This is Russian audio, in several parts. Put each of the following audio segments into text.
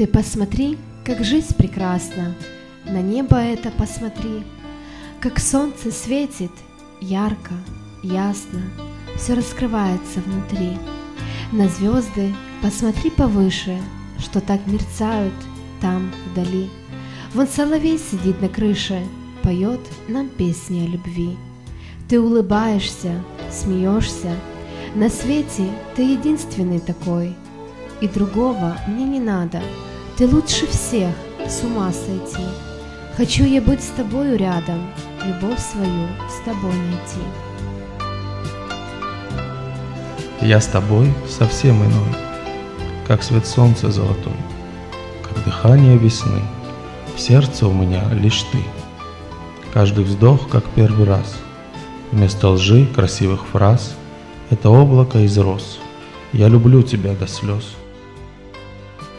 Ты посмотри, как жизнь прекрасна, на небо это посмотри, как солнце светит ярко, ясно, все раскрывается внутри. На звезды посмотри повыше, что так мерцают там вдали. Вон соловей сидит на крыше, поет нам песни о любви. Ты улыбаешься, смеешься, на свете ты единственный такой, и другого мне не надо, ты лучше всех, с ума сойти. Хочу я быть с тобою рядом, любовь свою с тобой найти. Я с тобой совсем иной, как свет солнца золотой, как дыхание весны. В сердце у меня лишь ты. Каждый вздох, как первый раз. Вместо лжи, красивых фраз, это облако из роз. Я люблю тебя до слез.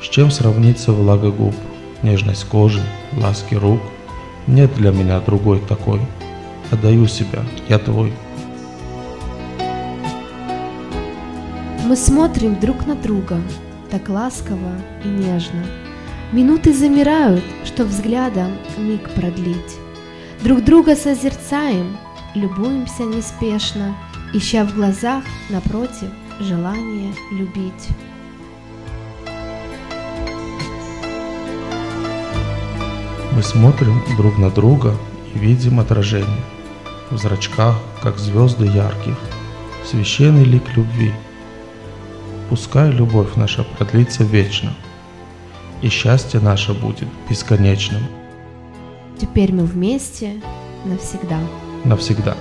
С чем сравнится влага губ, нежность кожи, ласки рук? Нет для меня другой такой. Отдаю себя, я твой. Мы смотрим друг на друга, так ласково и нежно. Минуты замирают, чтоб взглядом миг продлить. Друг друга созерцаем, любуемся неспешно, ища в глазах напротив желание любить. Мы смотрим друг на друга и видим отражение в зрачках, как звезды ярких, священный лик любви. Пускай любовь наша продлится вечно, и счастье наше будет бесконечным Теперь мы вместе навсегда. навсегда.